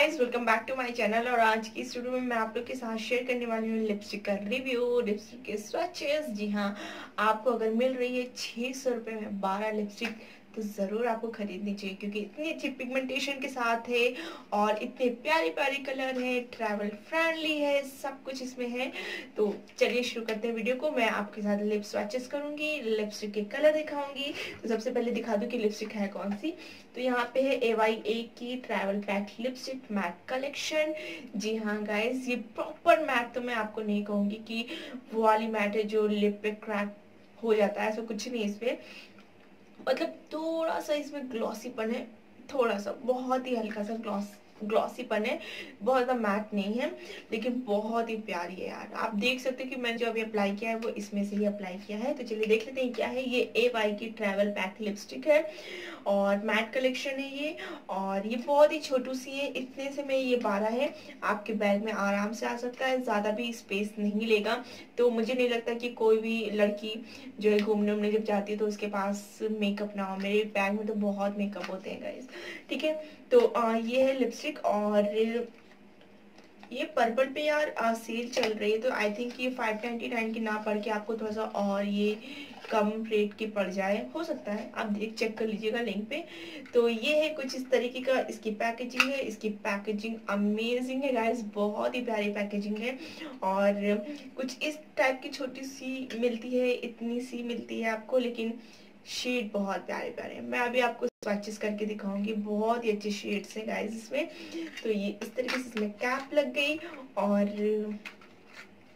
Guys welcome back to my channel और आज की स्टूडियो में मैं आप लोग के साथ शेयर करने वाली हूँ लिपस्टिक का रिव्यू लिपस्टिक के स्वचेस जी हाँ आपको अगर मिल रही है छह सौ रुपये में बारह लिपस्टिक तो ज़रूर आपको खरीदनी चाहिए, क्योंकि इतनी अच्छी पिगमेंटेशन के साथ है और इतने प्यारे प्यारे कलर है ट्रैवल फ्रेंडली है, सब कुछ इसमें है। तो चलिए शुरू करते हैं वीडियो को। मैं आपके साथ लिप स्वैचेस करूँगी लिपस्टिक के कलर दिखाऊँगी। तो सबसे पहले दिखा दूँ कि लिपस्टिक है कौन सी। तो यहाँ पे है ए वाई ए की travel pack lipstick matte collection जी हाँ गाइज़ ये प्रॉपर मैट तो मैं आपको नहीं कहूँगी कि वो वाली मैट है जो लिप पे क्रैक हो जाता है, ऐसा कुछ नहीं इस मतलब थोड़ा सा इसमें ग्लॉसीपन है थोड़ा सा बहुत ही हल्का सा ग्लॉस ग्लॉसीपन है बहुत ज़्यादा मैट नहीं है लेकिन बहुत ही प्यारी है यार। आप देख सकते हैं कि मैंने जो अभी अप्लाई किया है वो इसमें से ही अप्लाई किया है। तो चलिए देख लेते हैं क्या है। ये ए वाई की ट्रैवल पैक लिपस्टिक है और मैट कलेक्शन है ये और ये बहुत ही छोटू सी है। इतने से में ये बारह है। आपके बैग में आराम से आ सकता है। ज़्यादा भी स्पेस नहीं लेगा। तो मुझे नहीं लगता कि कोई भी लड़की जो है घूमने उमने जब जाती है तो उसके पास मेकअप ना हो। मेरे बैग में तो बहुत मेकअप होते हैं गाइज़ ठीक है? तो आ, ये है लिपस्टिक और ये पर्पल पे यार सेल चल रही है तो आई थिंक ये फाइव नाइन्टी नाइन की ना पड़ के आपको थोड़ा सा और ये कम रेट की पड़ जाए। हो सकता है, आप देख चेक कर लीजिएगा लिंक पे। तो ये है कुछ इस तरीके का, इसकी पैकेजिंग है, इसकी पैकेजिंग अमेजिंग है गाइस बहुत ही प्यारी पैकेजिंग है। और कुछ इस टाइप की छोटी सी मिलती है, इतनी सी मिलती है आपको, लेकिन शेड बहुत प्यारे प्यारे हैं। मैं अभी आपको स्वाचेस करके दिखाऊँगी बहुत ही अच्छे शेड्स हैं गाइस इसमें। तो ये इस तरीके से इसमें कैप लग गई और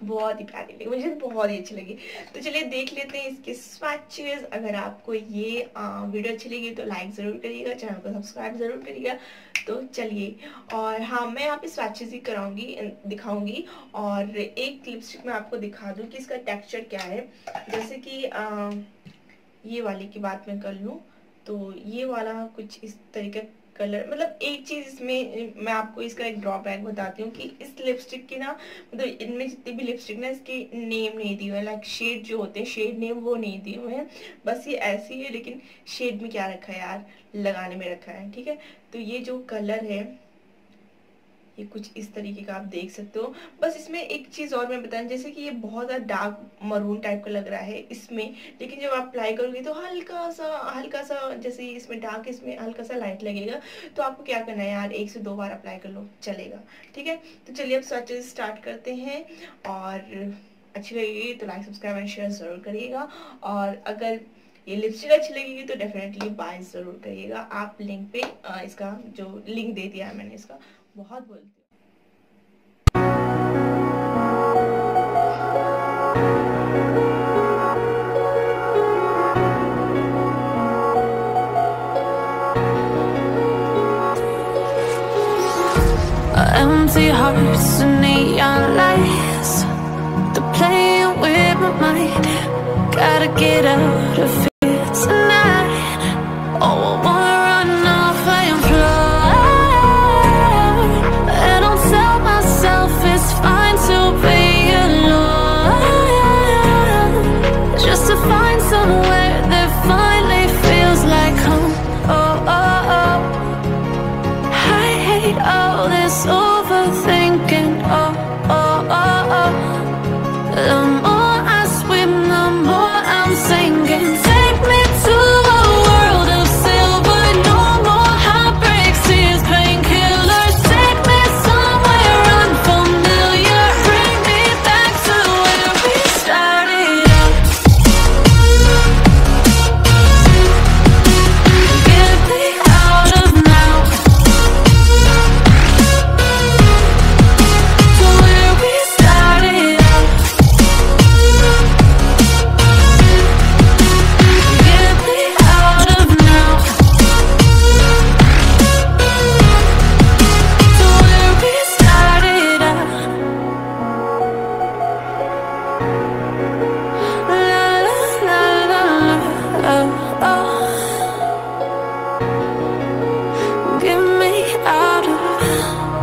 बहुत ही प्यारी लगी मुझे बहुत ही अच्छी लगी। तो चलिए देख लेते हैं इसके स्वैचेस अगर आपको ये आ, वीडियो अच्छी लगी तो लाइक ज़रूर करिएगा चैनल को सब्सक्राइब ज़रूर करिएगा। तो चलिए और हाँ मैं यहाँ पे स्वैचेस ही कराऊँगी दिखाऊँगी। और एक लिपस्टिक मैं आपको दिखा दूँ कि इसका टेक्स्चर क्या है। जैसे कि आ, ये वाली की बात मैं कर लूँ तो ये वाला कुछ इस तरीके कलर मतलब एक चीज़ इसमें, मैं आपको इसका एक ड्रॉबैक बताती हूँ कि इस लिपस्टिक की ना मतलब इनमें जितनी भी लिपस्टिक ना, इसके नेम नहीं दिए हुए लाइक शेड जो होते हैं शेड नेम वो नहीं दिए हुए हैं। बस ये ऐसी है, लेकिन शेड में क्या रखा है यार? लगाने में रखा है, ठीक है? तो ये जो कलर है ये कुछ इस तरीके का आप देख सकते हो। बस इसमें एक चीज़ और मैं बताऊँ, जैसे कि ये बहुत ज़्यादा डार्क मरून टाइप का लग रहा है इसमें, लेकिन जब आप अप्लाई करोगे तो हल्का सा हल्का सा जैसे इसमें डार्क इसमें हल्का सा लाइट लगेगा तो आपको क्या करना है यार, एक से दो बार अप्लाई कर लो, चलेगा, ठीक है? तो चलिए अब स्वेचेस स्टार्ट करते हैं, और अच्छी लगेगी तो लाइक सब्सक्राइब एंड शेयर ज़रूर करिएगा, और अगर ये लिपस्टिक अच्छी लगेगी तो डेफिनेटली बाय ज़रूर करिएगा। आप लिंक पे इसका जो लिंक दे दिया है मैंने इसका बहुत बोलती हूँ Empty hearts and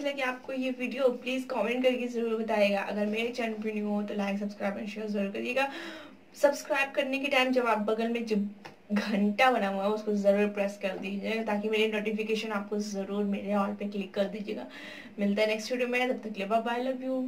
ये वीडियो प्लीज़ कमेंट करके ज़रूर बताइएगा अगर मेरे चैनल पर न्यू हो तो लाइक सब्सक्राइब एंड शेयर ज़रूर करिएगा। सब्सक्राइब करने के टाइम जब आप बगल में जब घंटा बना हुआ है, उसको ज़रूर प्रेस कर दीजिएगा ताकि मेरे नोटिफिकेशन आपको ज़रूर मेरे ऑल पे क्लिक कर दीजिएगा। मिलता है नेक्स्ट वीडियो में, तब तक ले बाय लव यू